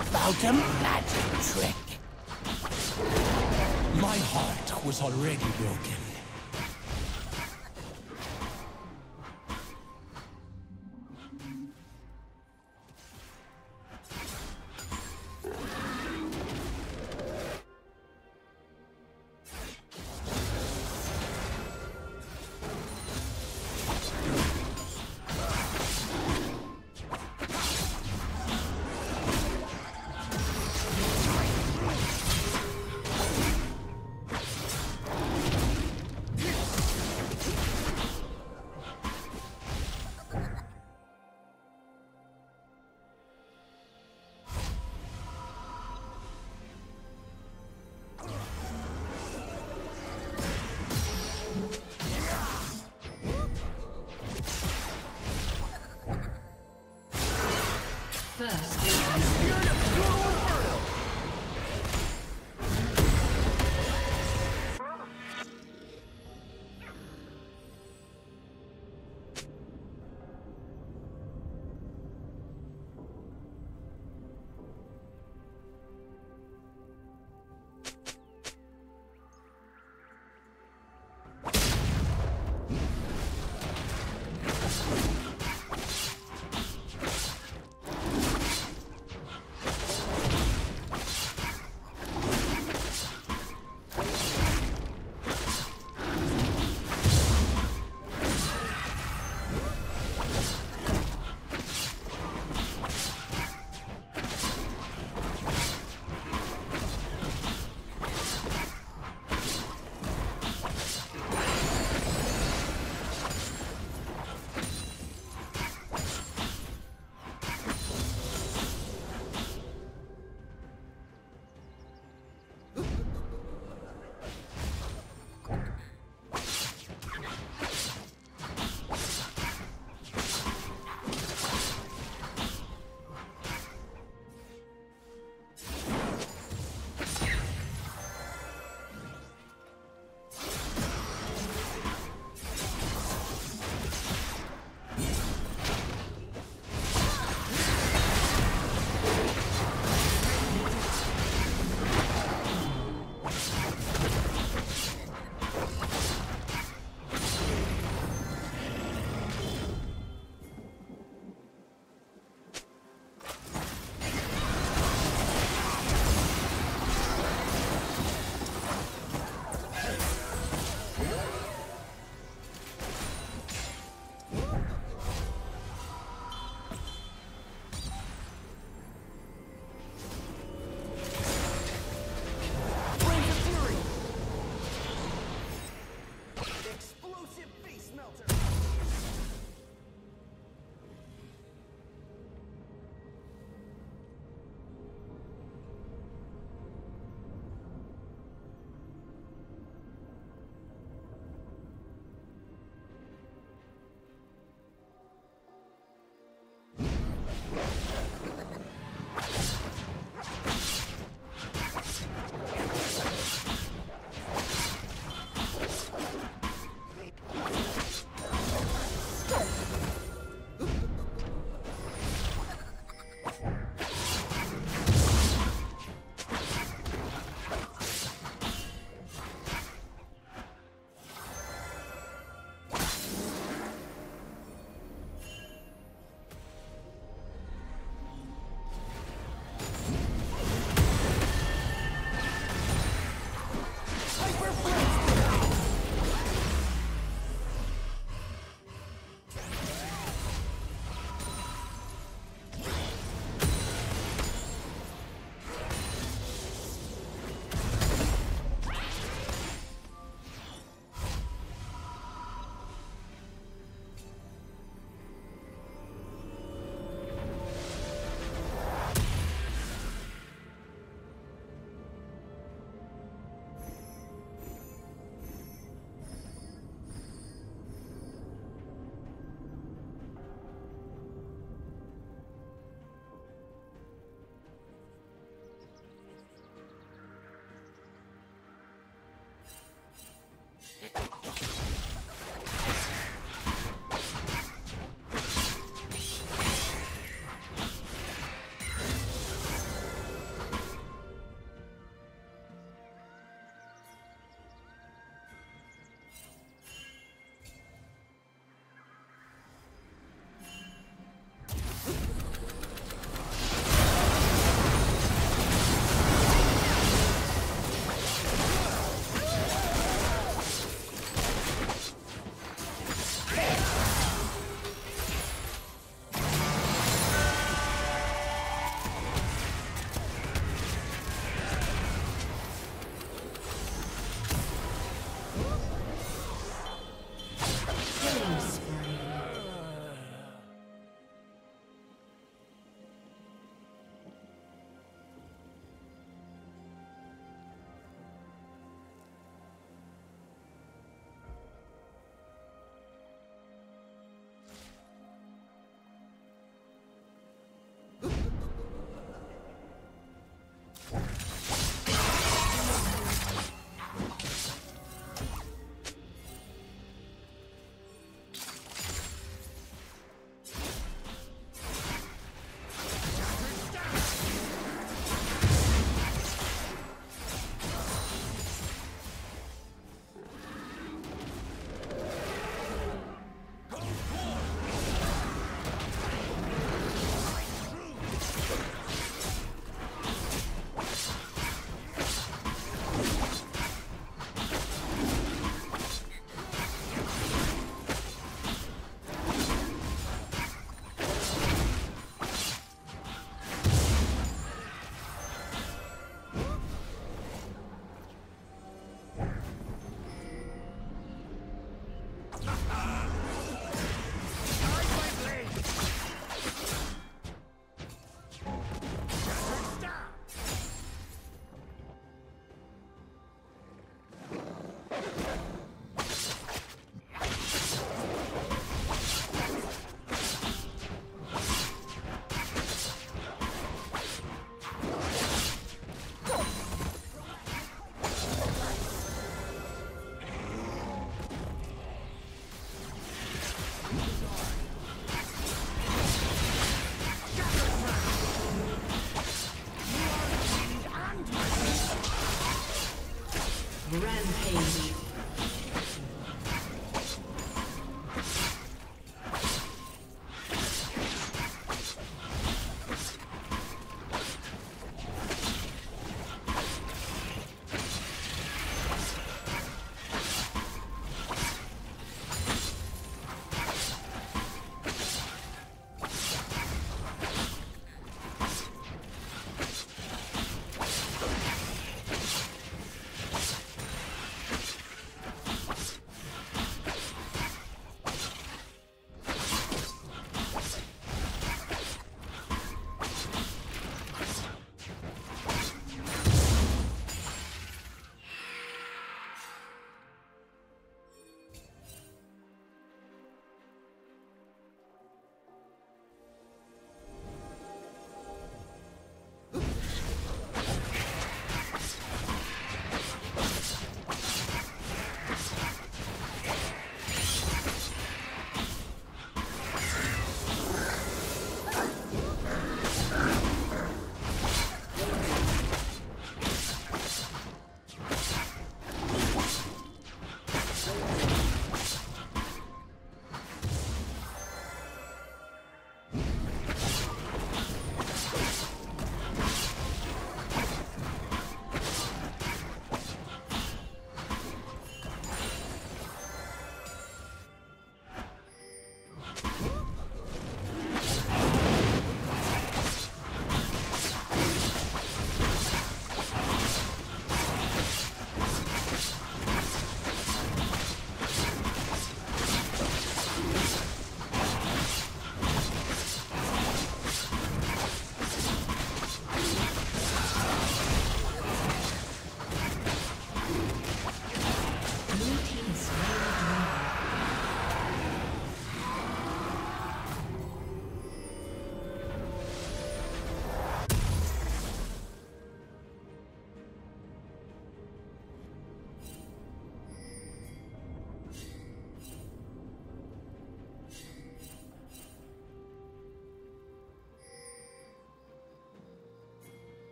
About a magic trick. My heart was already broken.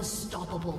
Unstoppable.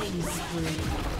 Killing spree.